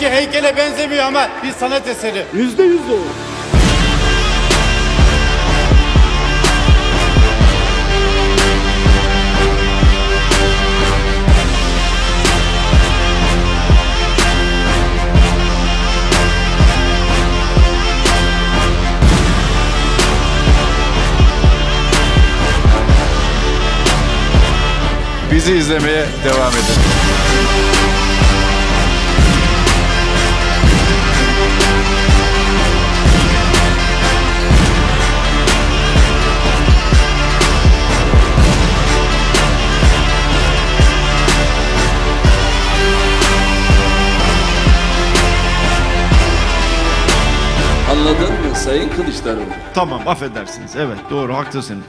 heykele benzemiyor ama bir sanat eseri. Yüzde yüz doğru. Bizi izlemeye devam edin. Anladın mı Sayın Kılıçdaroğlu? Tamam affedersiniz. Evet doğru haklısın.